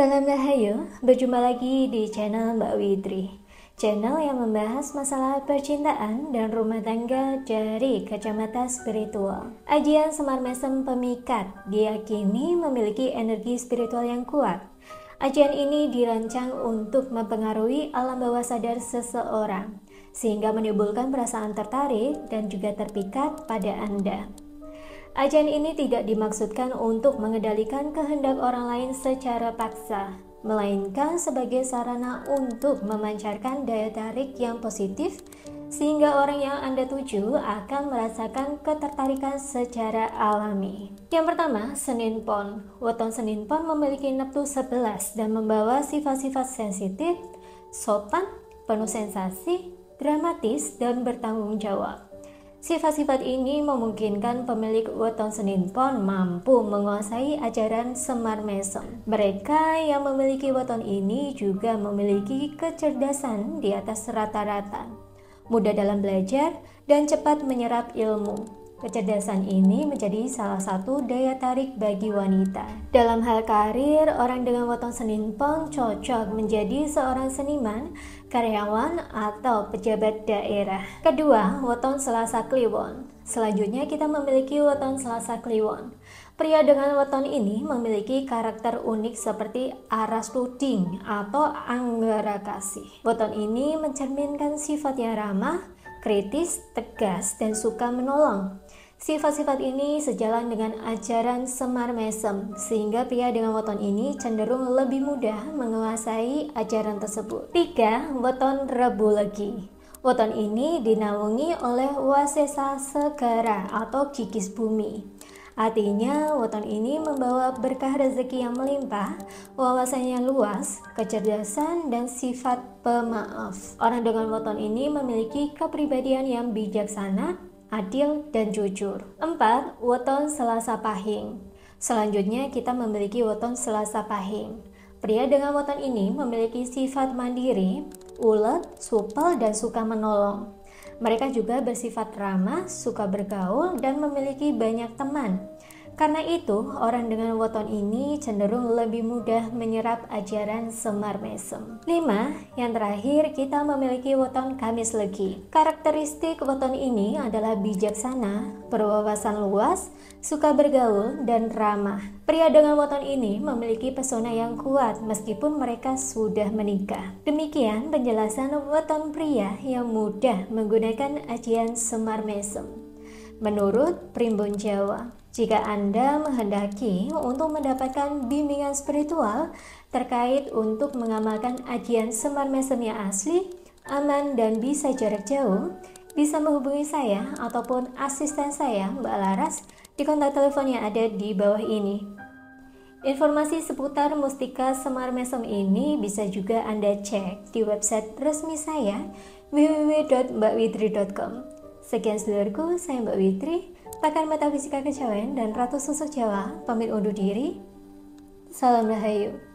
Salam Rahayu, berjumpa lagi di channel Mbak Widri. Channel yang membahas masalah percintaan dan rumah tangga dari kacamata spiritual. Ajian Semar Mesem Pemikat diyakini memiliki energi spiritual yang kuat. Ajian ini dirancang untuk mempengaruhi alam bawah sadar seseorang Sehingga menimbulkan perasaan tertarik dan juga terpikat pada Anda Ajian ini tidak dimaksudkan untuk mengendalikan kehendak orang lain secara paksa, melainkan sebagai sarana untuk memancarkan daya tarik yang positif sehingga orang yang Anda tuju akan merasakan ketertarikan secara alami. Yang pertama, Senin Pon. Weton Senin Pon memiliki Neptus 11 dan membawa sifat-sifat sensitif, sopan, penuh sensasi, dramatis, dan bertanggung jawab. Sifat-sifat ini memungkinkan pemilik weton Senin Pon mampu menguasai ajaran Semar Mesem. Mereka yang memiliki weton ini juga memiliki kecerdasan di atas rata-rata, mudah dalam belajar, dan cepat menyerap ilmu. Kecerdasan ini menjadi salah satu daya tarik bagi wanita. Dalam hal karir, orang dengan weton Senin Pon cocok menjadi seorang seniman, karyawan, atau pejabat daerah. Kedua, weton Selasa Kliwon. Selanjutnya kita memiliki weton Selasa Kliwon. Pria dengan weton ini memiliki karakter unik seperti aras tuding atau anggara kasih. Weton ini mencerminkan sifat yang ramah, kritis, tegas, dan suka menolong. Sifat-sifat ini sejalan dengan ajaran Semar Mesem, sehingga pria dengan weton ini cenderung lebih mudah menguasai ajaran tersebut. 3. Weton Rebu Legi Weton ini dinaungi oleh Wasesa Segara atau kikis bumi. Artinya, weton ini membawa berkah rezeki yang melimpah, wawasannya luas, kecerdasan, dan sifat pemaaf. Orang dengan weton ini memiliki kepribadian yang bijaksana, adil, dan jujur. 4. Weton Selasa Pahing Selanjutnya kita memiliki weton Selasa Pahing. Pria dengan weton ini memiliki sifat mandiri, ulet, supel, dan suka menolong. Mereka juga bersifat ramah, suka bergaul, dan memiliki banyak teman. Karena itu, orang dengan weton ini cenderung lebih mudah menyerap ajaran Semar Mesem. 5. Yang terakhir, kita memiliki weton Kamis Legi. Karakteristik weton ini adalah bijaksana, berwawasan luas, suka bergaul, dan ramah. Pria dengan weton ini memiliki pesona yang kuat meskipun mereka sudah menikah. Demikian penjelasan weton pria yang mudah menggunakan ajian Semar Mesem. Menurut Primbon Jawa, jika Anda menghendaki untuk mendapatkan bimbingan spiritual terkait untuk mengamalkan ajian Semar Mesem yang asli, aman, dan bisa jarak jauh, bisa menghubungi saya ataupun asisten saya, Mbak Laras, di kontak telepon yang ada di bawah ini. Informasi seputar mustika Semar Mesem ini bisa juga Anda cek di website resmi saya www.mbakwidri.com. Sekian seluruhku, saya Mbak Witri, pakar metafisika kejawen dan Ratu Susuk Jawa, pamit undur diri. Salam Rahayu.